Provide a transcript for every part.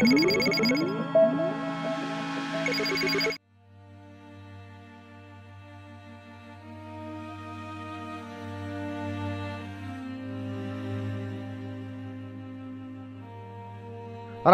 راه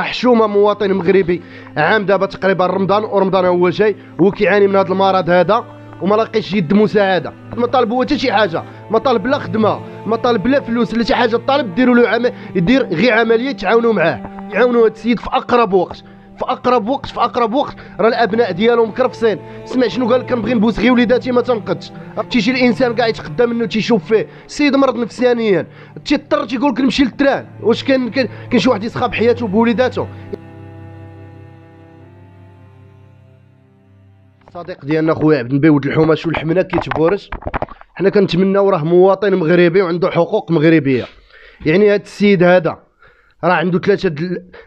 حشومه مواطن مغربي عام دابا تقريبا رمضان ورمضان هو جاي هو كيعاني من هذا المرض هذا وما لاقيش يد مساعدة. ما طالب هو حتى شي حاجة ما طالب لا خدمة ما طالب لا فلوس لا شي حاجة طالب ديروا له عم... يدير غير عملية تعاونوا معاه. يعاونوا هذا السيد في أقرب وقت في أقرب وقت في أقرب وقت. راه الأبناء ديالهم مكرفسين سمع شنو قال؟ كنبغي نبوس غير وليداتي ما تنقدش. تيجي الإنسان كاع يتقدى منه تيشوف فيه. السيد مرض نفسانيا. تيضطر تيقول لك نمشي للتران واش كان كان شي واحد يسخى بحياته بوليداته. صديق ديالنا خويا عبد النبي ولد الحوماش والحمنة كيتبورش. حنا كنتمناو راه مواطن مغربي وعنده حقوق مغربية. يعني هذا السيد هذا راه عنده ثلاثة د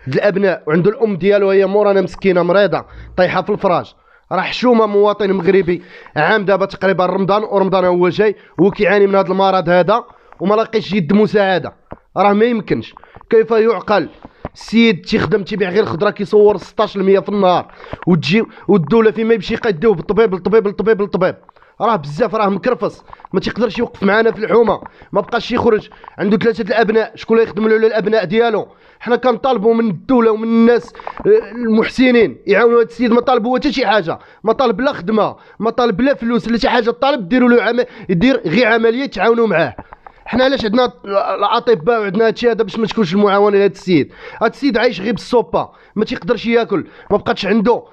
د الأبناء وعنده الأم ديالو هي مورانا مسكينة مريضة طايحة في الفراش. راه حشومة مواطن مغربي. عام دابا تقريبا رمضان ورمضان هو جاي هو كيعاني من هذا المرض هذا وما لاقيش يد مساعدة. راه ما يمكنش. كيف يعقل؟ السيد تيخدم تيبيع غير الخضرة كيصور 16 في النهار وتجي والدولة فيما يمشي يقدوه بالطبيب للطبيب للطبيب للطبيب راه بزاف راه مكرفص. ما تيقدرش يوقف معنا في الحومة. ما بقاش يخرج. عنده ثلاثة الأبناء. شكون يخدم له الأبناء ديالو؟ حنا كنطالبوا من الدولة ومن الناس آه، المحسنين. يعاونوا هذا السيد. ما طالب هو حتى شي حاجة. ما طالب لا خدمة ما طالب لا فلوس لا شي حاجة. طالب ديروا له عم... يدير غير عملية تعاونوا معاه. حنا علاش عندنا الاطباء وعندنا هادشي هذا باش ما تكونش المعاونه لهذا السيد. هذا السيد عايش غير بالسوبا ما تيقدرش ياكل ما بقاتش عنده.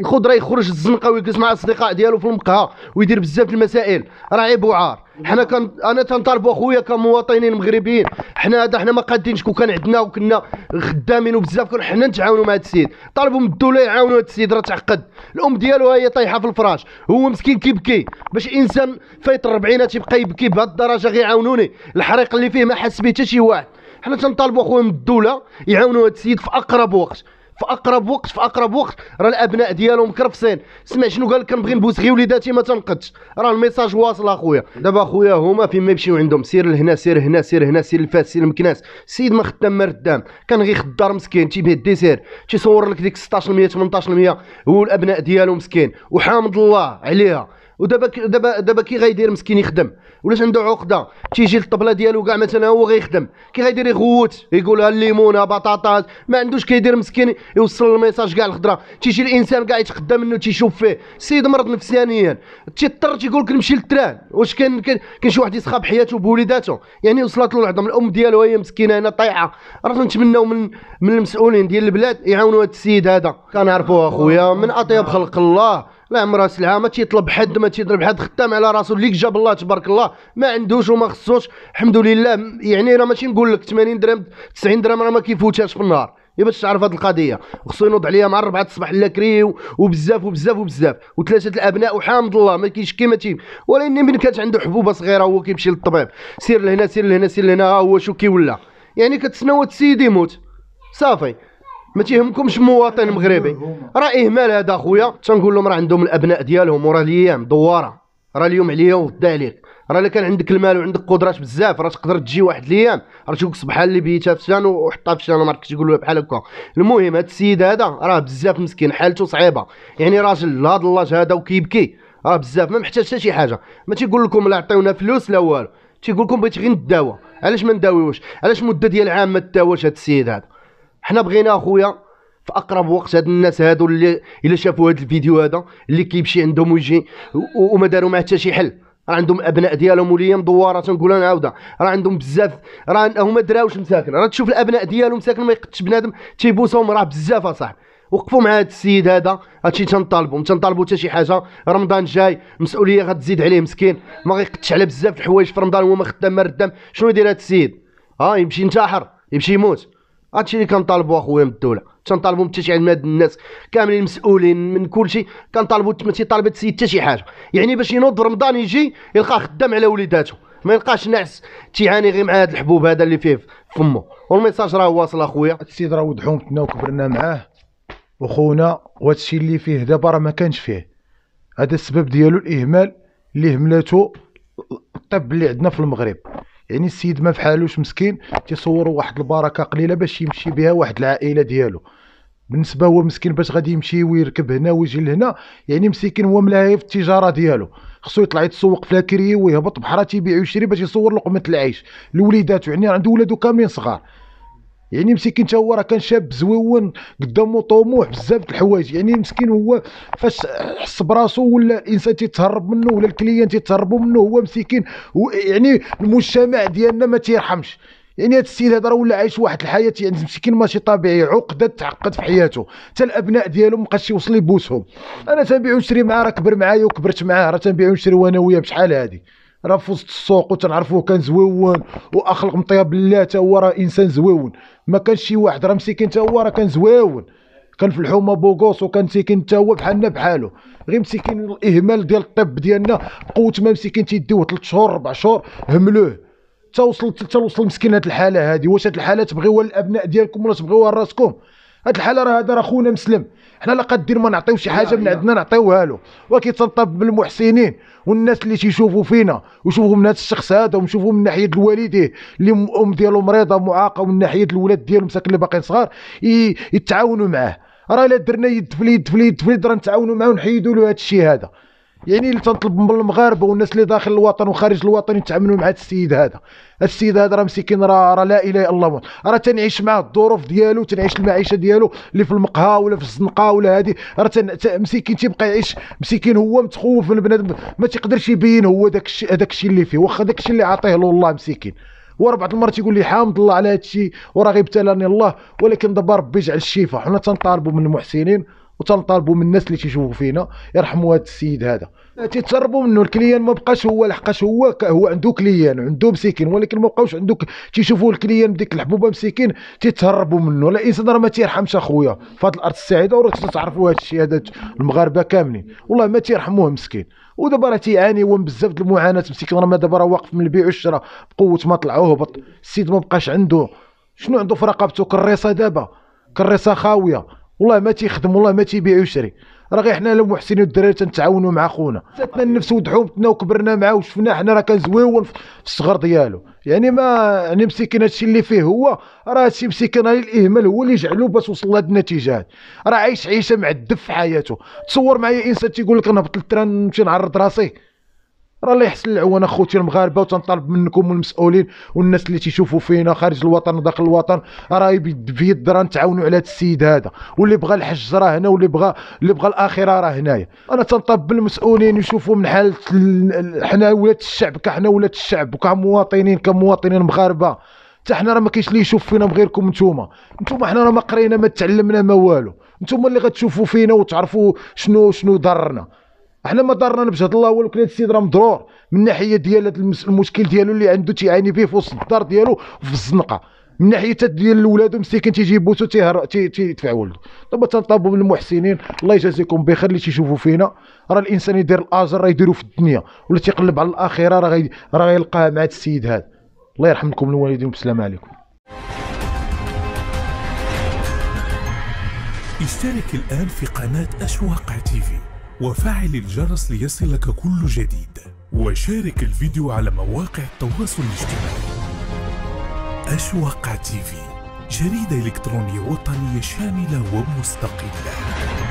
الخضرة يخرج الزنقة ويجلس مع الأصدقاء ديالو في المقهى ويدير بزاف المسائل. راه عيب وعار. حنا كان أنا تنطالبوا أخويا كمواطنين مغربيين. حنا هذا حنا ما قادينش كون كان عندنا وكنا خدامين وبزاف كنا حنا نتعاونوا مع هذا السيد. طالبوا من الدولة يعاونوا هذا السيد راه تعقد. الأم ديالو هي طايحة في الفراش. هو مسكين كيبكي. باش إنسان فايت الربعينات يبقى يبكي بهذه الدرجة غير يعاونوني. الحريق اللي فيه ما حس به حتى شي واحد. حنا تنطالبوا أخويا من الدولة يعاونوا هذا السيد في أقرب وقت. في أقرب وقت في أقرب وقت. راه الأبناء ديالهم مكرفسين سمع شنو قال؟ كنبغي نبوس غير وليداتي ما تنقدش. راه ال message واصل أخويا. دابا أخويا هما فين ما يمشيو عندهم. سير لهنا سير هنا سير هنا سير لفاس سير لمكناس السيد ما خدام ما ردام. كان غير خدار مسكين تيبيع ال dessert تيصور لك ديك 16% 18% هو الابناء ديالو مسكين. وحامد الله عليها. ودابا دابا دابا كي غيدير مسكين يخدم؟ ولاش عنده عقدة؟ تيجي الطبله ديالو كاع مثلا هو غيخدم. كي غيدير يغوت يقول ها الليمونة بطاطات ما عندوش كيدير مسكين يوصل ال message كاع الخضرة. تيجي الإنسان كاع يتقدى منه تيشوف فيه. السيد مرض نفسانيا. تيضطر تيقول لك نمشي لل train. واش كان كان شي واحد يسخى بحياته بوليداته يعني وصلت له العظم. الأم ديالو هي مسكينة هنا طايحه راه نتمناو من من المسؤولين ديال البلاد يعاونوا هذا السيد هذا. كنعرفوه أخويا من أطيب خلق الله. لا عمرها سلعه ما تيطلب حد ما تيضرب حد خدام على راسو اللي جاب الله تبارك الله. ما عندوش وما خصوش. الحمد لله يعني راه ماشي نقول لك 80 درهم 90 درهم راه ما كيفوتهاش في النهار. يا باش تعرف هذه القضية. خصو ينوض عليها مع الربعه الصباح la criée و- وبزاف وبزاف وبزاف. وثلاثه الأبناء وحامد الله ما كاينش كيما تيم. ولكن من كانت عنده حبوبة صغيرة هو كيمشي للطبيب. سير لهنا سير لهنا سير لهنا ها هو شو كيولى. يعني كتسناو السيد يموت. صافي. ما تيهمكمش مواطن مغربي. راه اهمال هذا أخويا؟ تنقول لهم راه عندهم الأبناء ديالهم وراه الأيام دوارة. راه اليوم عليا وغدا عليك راه إلا كان عندك المال وعندك قدرات بزاف راه تقدر تجي واحد الأيام. راه تشوف صبحال اللي بيتها في شان وحطها شان ما عرفتش يقولوا بحال هكا. المهم هذا السيد هذا راه بزاف مسكين حالته صعيبة. يعني راجل هذا اللاج هذا وكيبكي. راه بزاف ما محتاج حتى شي حاجة. ما تيقول لكم لا عطيونا فلوس لا والو. تيقول لكم بغيت غير نداوى علاش ما نداويوش؟ علاش مدة ديال عام ما تداواش هذا السيد هذا؟ حنا بغينا اخويا في اقرب وقت هاد الناس هادو اللي الا شافوا هاد الفيديو هذا اللي كيمشي عندهم ويجي وما داروا معاه حتى شي حل. راه عندهم أبناء ديالهم وليا مدورة تنقول أنا عاودة. راه عندهم بزاف. راه هما دراوش مساكن. راه تشوف الأبناء ديالهم مساكن ما يقدش بنادم تيبوسهم راه بزاف اصاحبي وقفوا مع هذا السيد هذا هادشي تنطالبوا تنطالبوا حتى شي حاجة. رمضان جاي مسؤولية غتزيد عليه مسكين. ما غيقدش على بزاف الحوايج في رمضان هو ما خدام ما ردام. شنو يدير هذا السيد؟ ها يمشي ينتحر يمشي يموت. هادشي اللي كنطالبوا اخويا من الدولة. تنطالبوا من من هاد الناس كاملين مسؤولين من كل شيء كنطالبوا ما تيطالب السيد حتى شي حاجة. يعني باش ينوض رمضان يجي يلقى خدام على وليداته ما يلقاش نعس. تيعاني غير مع هاد الحبوب هذا اللي فيه في فمه. والميساج راه واصل اخويا. السيد راه ولد حومتنا وكبرنا معاه. وخونا وهادشي اللي فيه دابا راه ما كانش فيه. هذا السبب ديالو الإهمال اللي هملاتو الطب اللي عندنا في المغرب. يعني السيد ما فحالوش مسكين تيصوروا واحد البركة قليلة باش يمشي بها واحد العائلة ديالو. بالنسبة هو مسكين باش غادي يمشي ويركب هنا ويجي لهنا يعني مسكين هو ملاهي في التجارة ديالو. خصو يطلع يتسوق في la criée ويهبط بحرا تيبيع ويشري باش يصور لقمة العيش. لوليداتو يعني عنده ولادو كاملين صغار. يعني مسكين تا هو راه كان شاب زويون قدامه طموح بزاف د الحوايج. يعني مسكين هو فاش حس براسو ولا الإنسان تيتهرب منه ولا ال clients تيتهربوا منه هو مسكين يعني المجتمع ديالنا ما تيرحمش. يعني هذا السيد هذا راه ولا عايش واحد الحياة يعني مسكين ماشي طبيعي عقدة تعقد في حياته. حتى الأبناء ديالو مابقاش يوصل يبوسهم. أنا تنبيع ونشري معاه راه كبر معايا وكبرت معاه راه تنبيع ونشري وأنا وياه بشحال هادي. راه في وسط السوق وتنعرفوه كان زويون واخلق مطيب بالله تا هو راه انسان زويون. ما كانش شي واحد راه مسكين تا هو راه كان زويون. كان في الحومة بوغوس وكان مسكين تا هو بحالنا بحالو. غير مسكين الإهمال ديال الطب ديالنا قوة ما مسكين تيديوه 3 شهور 4 شهور هملوه. تا وصلت تا وصل مسكين هاد الحالة هادي. واش هاد الحالة تبغيوها الابناء ديالكم ولا تبغيوها لراسكم؟ هاد الحالة راه هذا راه خونا مسلم. حنا لا قادين ما نعطيو شي حاجة من عندنا نعطيوها له تنطلب بالمحسنين. والناس اللي تيشوفوا فينا ويشوفوا من هذا الشخص هذا ونشوفوا من ناحية الوالديه اللي أم ديالو مريضة معاقة ومن ناحية الولاد ديالو مساكن اللي باقيين صغار يتعاونوا معاه. راه إلا درنا يد في اليد في اليد في اليد راه نتعاونوا معاه ونحيدوا له هذا الشيء هذا. يعني اللي تنطلب من المغاربة والناس اللي داخل الوطن وخارج الوطن يتعاملوا مع هذا السيد هذا. السيد هذا راه مسكين راه راه لا إله إلا الله. راه تنعيش معاه الظروف ديالو تنعيش المعيشة ديالو اللي في المقهى ولا في الزنقة ولا هذه راه مسكين تيبقى يعيش مسكين هو متخوف من بنادم ما تيقدرش يبين هو داك الشيء هذاك الشيء اللي فيه. واخا داك الشيء اللي عطيه له الله مسكين. وراه بعض المرات تيقول لي حامد الله على هذا الشيء وراه غير ابتلاني الله. ولكن دابا ربي يجعل الشفاء. حنا تنطالبوا من المحسنين وتنطالبوا من الناس اللي تيشوفوا فينا يرحموا هذا السيد هذا. تيتسربوا منه ال clients ما بقاش هو لحقاش هو هو عنده clients عنده مسكين ولكن ما بقاوش عنده ك- تيشوفوا ال clients بديك الحبوبة مسكين تيتهربوا منه. لا الانسان راه ما تيرحمش أخويا في هذه الأرض السعيدة وراه تعرفوا هذا الشيء هذا المغاربة كاملين. والله ما تيرحموه مسكين. ودابا راه تيعاني هو بزاف د المعاناة مسكين راه دابا راه واقف من البيع والشراء بقوة ما طلع وهبط السيد ما بقاش عنده. شنو عنده في رقبته؟ كريصه دابا كريصه خاوية. والله ما تيخدم والله ما تيبيع ويشري. راه غير حنا المحسنين والدراري تنتعاونوا مع خونا. زادنا النفس ودحومتنا وكبرنا معاه وشفناه حنا راه كان زويون في الصغر ديالو. يعني ما يعني مسكين هادشي اللي فيه هو راه هادشي مسكين الإهمال هو اللي جعلو باش وصل لهاد النتيجة راه عايش عيشة معذب في حياته. تصور معايا إنسان تيقول لك نهبط للتران نمشي نعرض راسي. راه الله يحسن العوان اخوتي المغاربه وتنطالب منكم والمسؤولين والناس اللي تيشوفوا فينا خارج الوطن وداخل الوطن. راه بيد راه نتعاونوا على هذا السيد هذا. واللي بغى الحج راه هنا واللي بغى اللي بغى الاخره راه هنايا. أنا تنطالب بالمسؤولين يشوفوا من حاله ال- ال- حنا ولاد الشعب كحنا ولاد الشعب وكمواطنين كمواطنين مغاربة. حتى حنا راه ما كاينش اللي يشوف فينا بغيركم نتوما. نتوما حنا راه ما قرينا ما تعلمنا ما والو. نتوما اللي غتشوفوا فينا وتعرفوا شنو شنو ضرنا. إحنا ما ضرنا بجهد الله ولكن هذا السيد راه مضرور. من ناحية ديال المشكل ديالو اللي عنده تيعاني به في وسط الدار ديالو وفي الزنقة. من ناحية ديال الولاد مسكين تيجي يبوسو تيهر تي- تيدفع ولده. دابا تنطلبوا من المحسنين. الله يجازيكم بخير اللي تيشوفوا فينا. راه الإنسان يدير الاجر راه يديرو في الدنيا. ولا تيقلب على الآخرة راه راه غيلقاه مع هذا السيد هذا الله يرحم لكم الوالدين. والسلام عليكم. اشترك الآن في قناة أشواق TV وفعل الجرس ليصلك كل جديد. وشارك الفيديو على مواقع التواصل الاجتماعي. أشواق تيفي جريدة إلكترونية وطنية شاملة ومستقلة.